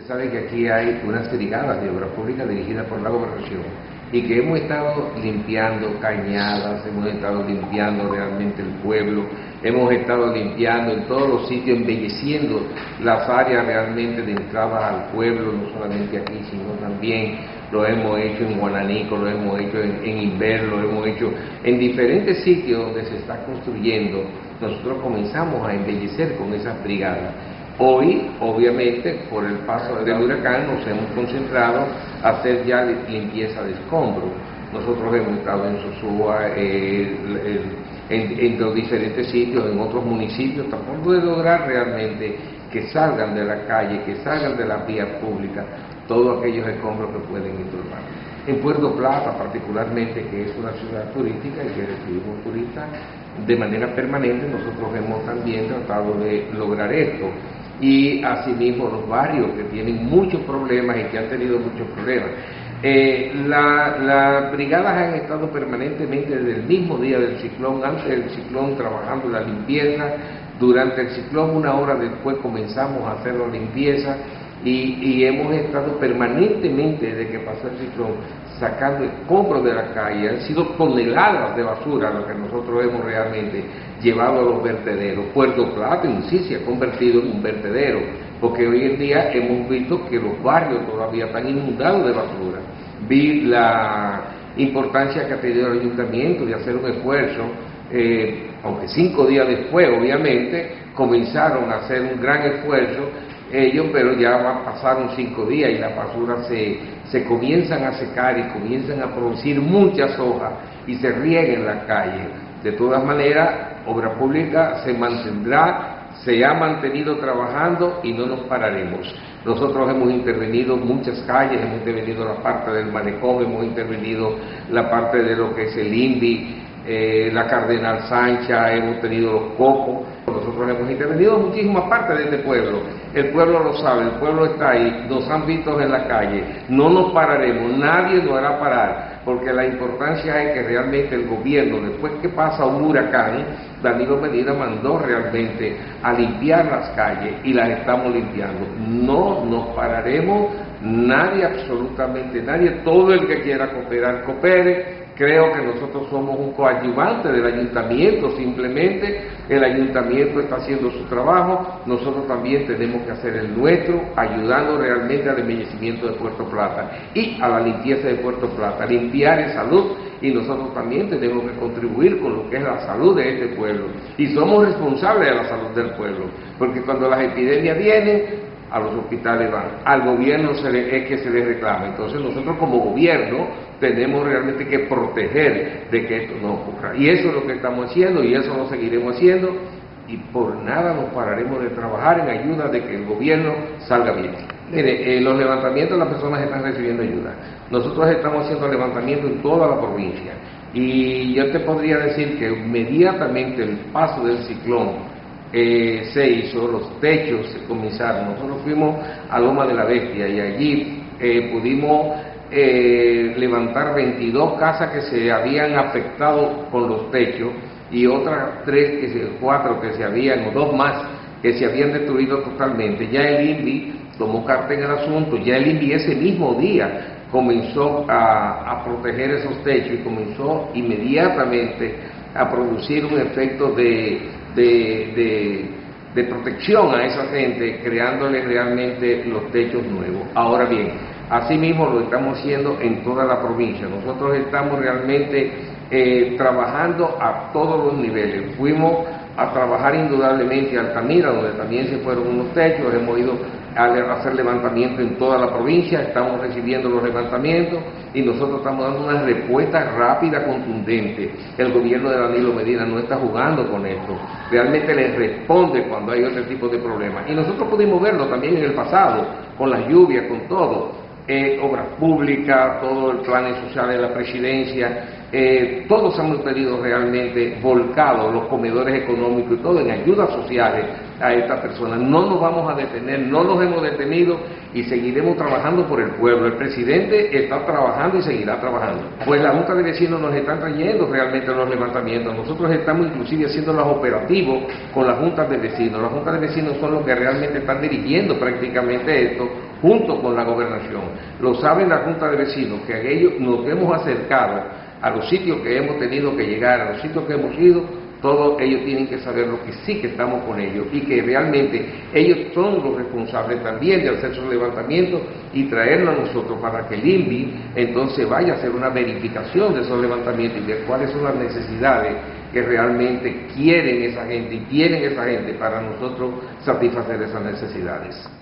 Usted sabe que aquí hay unas brigadas de obra pública dirigidas por la gobernación y que hemos estado limpiando cañadas, hemos estado limpiando realmente el pueblo, hemos estado limpiando en todos los sitios, embelleciendo las áreas realmente de entrada al pueblo, no solamente aquí, sino también lo hemos hecho en Guananico, lo hemos hecho en, en Inver, lo hemos hecho en diferentes sitios donde se está construyendo. Nosotros comenzamos a embellecer con esas brigadas Hoy, obviamente, por el paso del huracán nos hemos concentrado a hacer ya limpieza de escombros. Nosotros hemos estado en Sosúa, en, los diferentes sitios, en otros municipios, tampoco de lograr realmente que salgan de la calle, que salgan de las vías públicas todos aquellos escombros que pueden estorbar. En Puerto Plata, particularmente, que es una ciudad turística y que recibimos turistas de manera permanente, nosotros hemos también tratado de lograr esto y asimismo los barrios que tienen muchos problemas y que han tenido muchos problemas. Eh, las brigadas han estado permanentemente desde el mismo día del ciclón, antes del ciclón trabajando la limpieza, durante el ciclón una hora después comenzamos a hacer la limpieza y, hemos estado permanentemente desde que pasó el ciclón sacando escombros de la calle, han sido toneladas de basura lo que nosotros hemos realmente llevado a los vertederos. Puerto Plata en sí se ha convertido en un vertedero, porque hoy en día hemos visto que los barrios todavía están inundados de basura. Vi la importancia que ha tenido el ayuntamiento de hacer un esfuerzo, eh, aunque cinco días después, obviamente, comenzaron a hacer un gran esfuerzo ellos, pero ya pasaron cinco días y la basura se, se comienzan a secar y comienzan a producir muchas hojas y se riega en la calle. De todas maneras, Obra Pública se mantendrá, se ha mantenido trabajando y no nos pararemos. Nosotros hemos intervenido muchas calles, hemos intervenido la parte del malecón, hemos intervenido la parte de lo que es el INDI, eh, la Cardenal Sancha, hemos tenido los cocos. Nosotros hemos intervenido en muchísimas partes de este pueblo. El pueblo lo sabe, el pueblo está ahí, nos han visto en la calle. No nos pararemos, nadie nos hará parar, porque la importancia es que realmente el gobierno, después que pasa un huracán, Danilo Medina mandó realmente a limpiar las calles y las estamos limpiando. No nos pararemos, nadie, absolutamente nadie, todo el que quiera cooperar, coopere Creo que nosotros somos un coadyuvante del ayuntamiento, simplemente el ayuntamiento está haciendo su trabajo, nosotros también tenemos que hacer el nuestro, ayudando realmente al embellecimiento de Puerto Plata y a la limpieza de Puerto Plata, limpiar en salud y nosotros también tenemos que contribuir con lo que es la salud de este pueblo. Y somos responsables de la salud del pueblo, porque cuando las epidemias vienen, a los hospitales van, al gobierno se le, es que se les reclama. Entonces nosotros como gobierno tenemos realmente que proteger de que esto no ocurra. Y eso es lo que estamos haciendo y eso lo seguiremos haciendo y por nada nos pararemos de trabajar en ayuda de que el gobierno salga bien. Mire, eh, los levantamientos las personas están recibiendo ayuda. Nosotros estamos haciendo levantamientos en toda la provincia y yo te podría decir que inmediatamente el paso del ciclón eh, se hizo, los techos se comenzaron. Nosotros fuimos a Loma de la Bestia y allí eh, pudimos eh, levantar 22 casas que se habían afectado con los techos y otras tres, que se, cuatro que se habían, o dos más, que se habían destruido totalmente. Ya el INVI tomó carta en el asunto, ya el INVI ese mismo día comenzó a, proteger esos techos y comenzó inmediatamente a producir un efecto de, de, protección a esa gente, creándole realmente los techos nuevos. Ahora bien, asimismo lo estamos haciendo en toda la provincia. Nosotros estamos realmente eh, trabajando a todos los niveles. Fuimos a trabajar indudablemente a Altamira, donde también se fueron unos techos, hemos ido a hacer levantamiento en toda la provincia, estamos recibiendo los levantamientos y nosotros estamos dando una respuesta rápida, contundente. El gobierno de Danilo Medina no está jugando con esto, realmente les responde cuando hay otro tipo de problemas. Y nosotros pudimos verlo también en el pasado, con las lluvias, con todo. Eh, obras públicas, todo el plan social de la presidencia, eh, todos hemos tenido realmente volcados los comedores económicos y todo en ayudas sociales a estas personas. No nos vamos a detener, no nos hemos detenido y seguiremos trabajando por el pueblo. El presidente está trabajando y seguirá trabajando. Pues la Junta de Vecinos nos están trayendo realmente los levantamientos. Nosotros estamos inclusive haciendo los operativos con las juntas de vecinos. Las juntas de vecinos son los que realmente están dirigiendo prácticamente esto junto con la gobernación. Lo saben la Junta de Vecinos, que a ellos nos hemos acercado a los sitios que hemos tenido que llegar, a los sitios que hemos ido, todos ellos tienen que saber lo que sí que estamos con ellos y que realmente ellos son los responsables también de hacer sus levantamientos y traerlo a nosotros para que el INVI entonces vaya a hacer una verificación de esos levantamientos y de cuáles son las necesidades que realmente quieren esa gente y tienen esa gente para nosotros satisfacer esas necesidades.